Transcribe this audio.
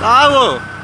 Tá, mano.